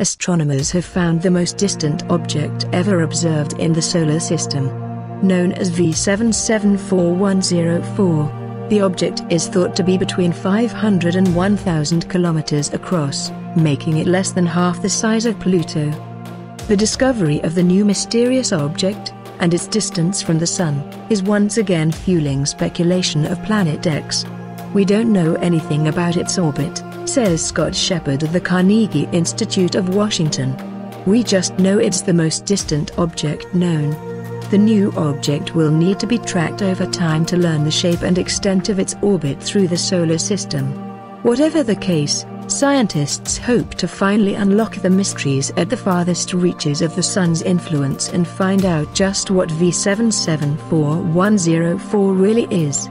astronomers have found the most distant object ever observed in the solar system. Known as V774104, the object is thought to be between 500 and 1000 kilometers across, making it less than half the size of Pluto. The discovery of the new mysterious object, and its distance from the Sun, is once again fueling speculation of Planet X. We don't know anything about its orbit, says Scott Sheppard of the Carnegie Institute of Washington. We just know it's the most distant object known. The new object will need to be tracked over time to learn the shape and extent of its orbit through the solar system. Whatever the case, scientists hope to finally unlock the mysteries at the farthest reaches of the Sun's influence and find out just what V774104 really is.